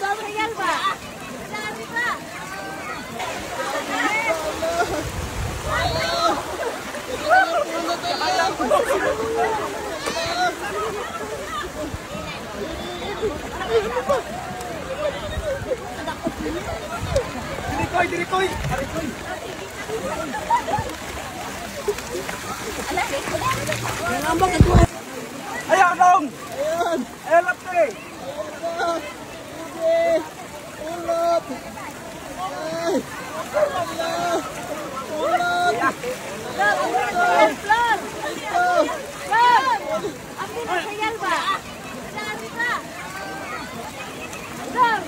Real ba? Dami ba? Dirikoy, dirikoy! Ayan, long! Ayan! Ayan! Aku nak khayal ba. Dan ba. Dan.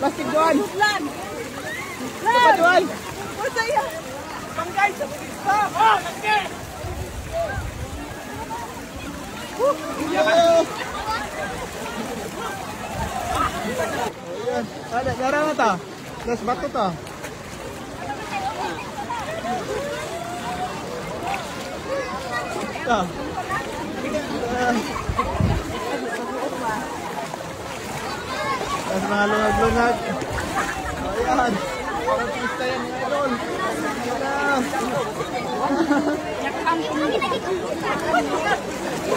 Plastik doan. Plan. Plan. Doan. Kuasa ya. Kang guys, stop. Ah, nak Ada jarang atau? Ada sebatu atau? Ta. Ta. Las mga lungag-lungag. Ayan. Parang pista yan mga idol. Ayan.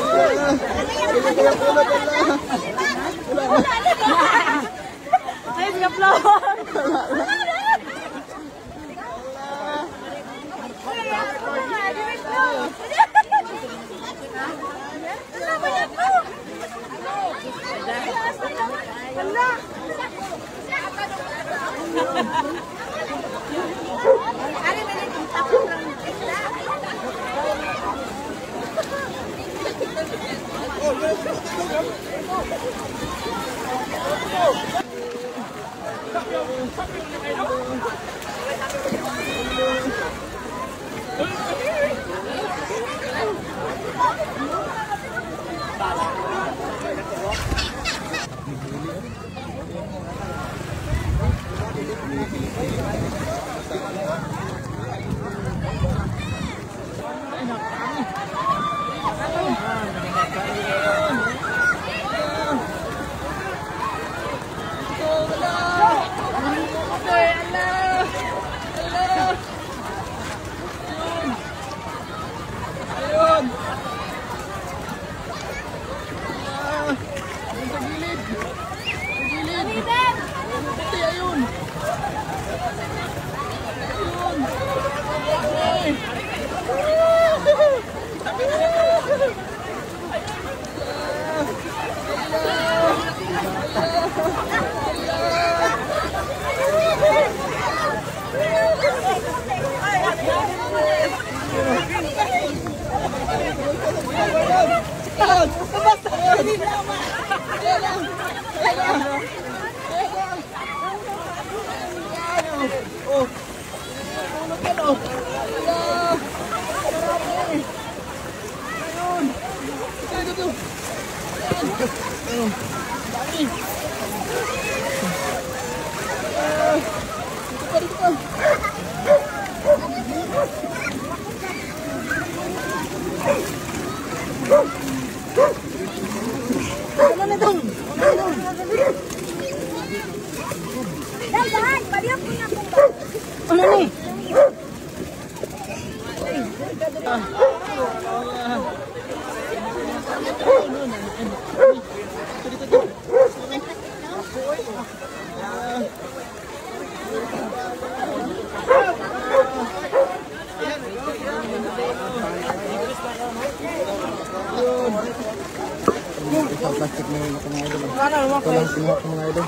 Ayan. Hindi kayo Oh, Thank you. Oh! Tulog yan, oh! Ayun! Marami! Ayun! Ito, ito, ito! Ayun! Dami! Ah, Dito pa, dito pa! Kamu nih. Plastik na yung mga idol. Ito lang yung mga idol.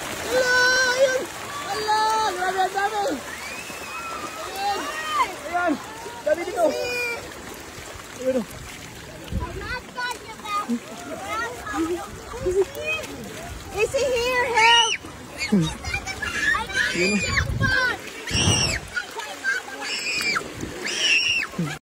嗯。真